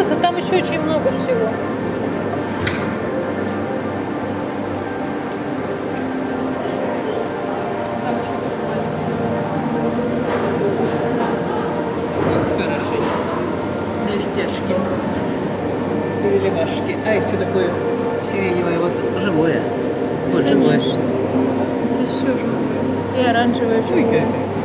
очень много всего. Там еще тоже маленький. Хороши. Блестяшки. Переливашки. А это что такое сиреневое? Вот живое. Вот живое. Здесь все живое. И оранжевое Ой, живое. как. Какие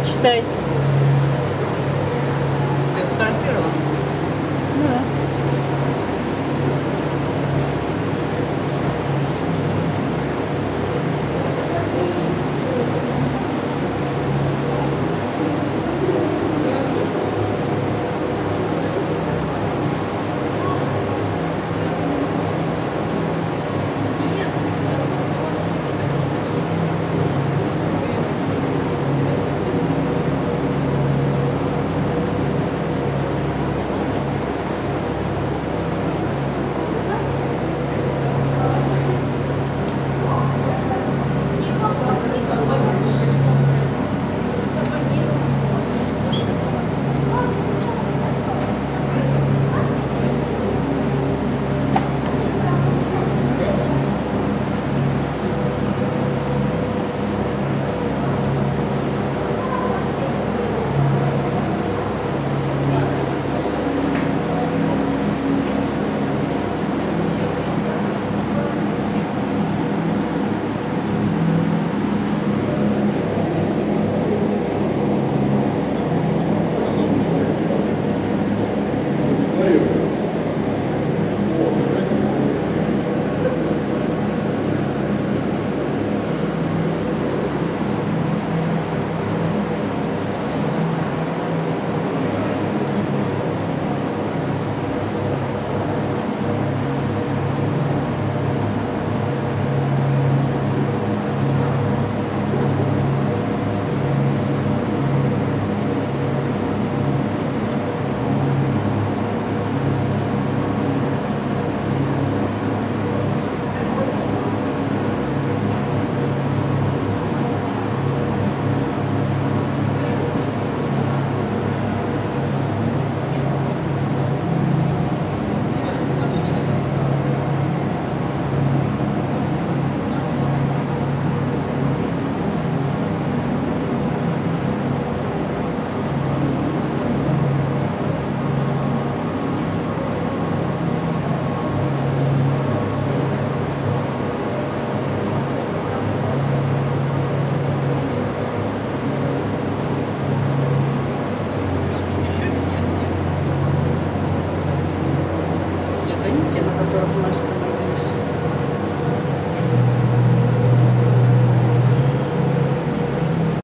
почитай.